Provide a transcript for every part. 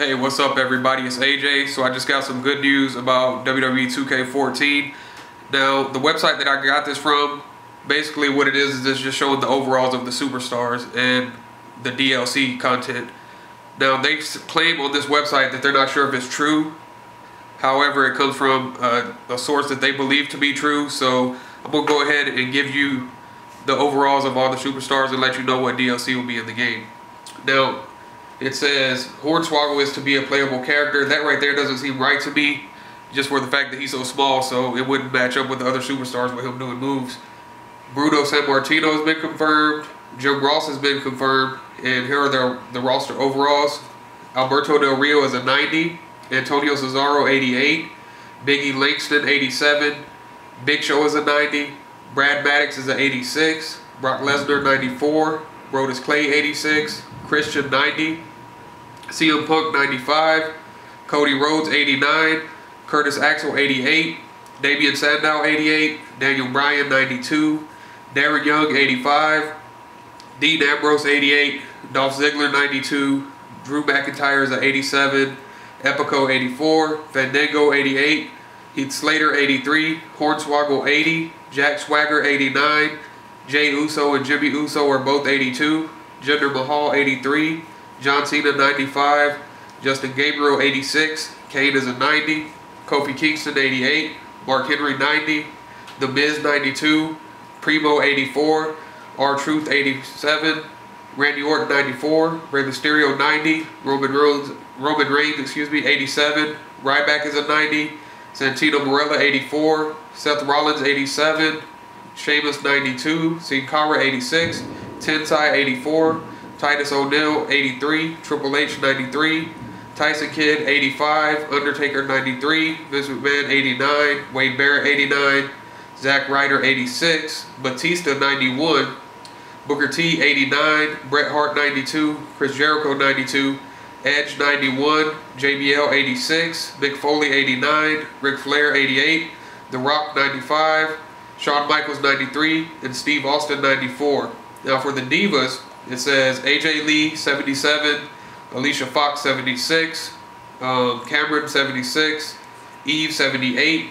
Hey, what's up everybody? It's AJ. So I just got some good news about WWE 2K14. Now, the website that I got this from, basically what it is is it's just showing the overalls of the superstars and the DLC content. Now, they claim on this website that they're not sure if it's true. However, it comes from uh, a source that they believe to be true. So I'm going to go ahead and give you the overalls of all the superstars and let you know what DLC will be in the game. Now, it says Hornswoggle is to be a playable character. That right there doesn't seem right to me, just for the fact that he's so small, so it wouldn't match up with the other superstars with him doing moves. Bruno Sammartino has been confirmed. Jim Ross has been confirmed. And here are the, the roster overalls. Alberto Del Rio is a 90. Antonio Cesaro, 88. Biggie Langston, 87. Big Show is a 90. Brad Maddox is an 86. Brock Lesnar, 94. Brodus Clay, 86. Christian, 90. CM Punk 95, Cody Rhodes 89, Curtis Axel 88, Damien Sandow 88, Daniel Bryan 92, Darren Young 85, Dean Ambrose 88, Dolph Ziggler 92, Drew McIntyre is at 87, Epico 84, Fandango 88, Heath Slater 83, Hornswoggle 80, Jack Swagger 89, Jey Uso and Jimmy Uso are both 82, Jinder Mahal 83, John Cena 95, Justin Gabriel 86, Kane is a 90, Kofi Kingston 88, Mark Henry 90, The Miz 92, Primo 84, R-Truth 87, Randy Orton 94, Rey Mysterio 90, Roman Reigns, Roman Reigns excuse me 87, Ryback is a 90, Santino Marella 84, Seth Rollins 87, Sheamus 92, Sin Cara 86, Tensai 84, Titus O'Neil, 83. Triple H, 93. Tyson Kidd, 85. Undertaker, 93. Vince McMahon, 89. Wade Barrett, 89. Zack Ryder, 86. Batista, 91. Booker T, 89. Bret Hart, 92. Chris Jericho, 92. Edge, 91. JBL, 86. Mick Foley, 89. Ric Flair, 88. The Rock, 95. Shawn Michaels, 93. And Steve Austin, 94. Now for the Divas, it says AJ Lee 77, Alicia Fox 76, um, Cameron 76, Eve 78,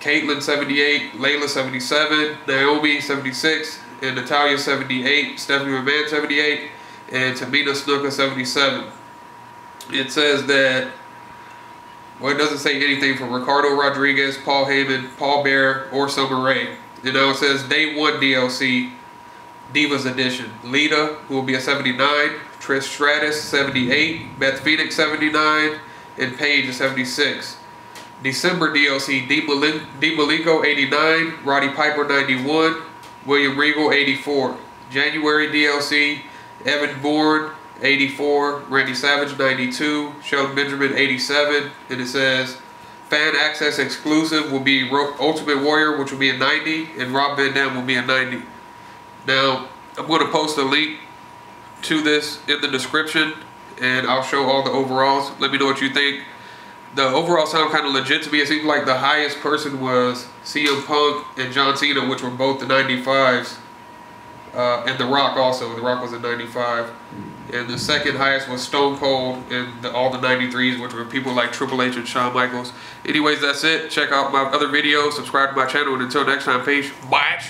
Kaitlyn 78, Layla 77, Naomi 76, and Natalya 78, Stephanie McMahon 78, and Tamina Snuka 77. It says that, well, it doesn't say anything from Ricardo Rodriguez, Paul Heyman, Paul Bearer, or Summer Rae. You know, it says day one DLC Divas Edition. Lita, who will be a 79. Trish Stratus, 78. Beth Phoenix, 79. And Paige, 76. December DLC, Malenko, 89. Roddy Piper, 91. William Regal, 84. January DLC, Evan Bourne, 84. Randy Savage, 92. Shelton Benjamin, 87. And it says, fan access exclusive will be Ultimate Warrior, which will be a 90. And Rob Van Dam will be a 90. Now, I'm going to post a link to this in the description and I'll show all the overalls. Let me know what you think. The overall sound kind of legit to me. It seems like the highest person was CM Punk and John Cena, which were both the 95s. Uh, and The Rock also. The Rock was a 95. And the second highest was Stone Cold and the, all the 93s, which were people like Triple H and Shawn Michaels. Anyways, that's it. Check out my other videos. Subscribe to my channel. And until next time, peace. Bye.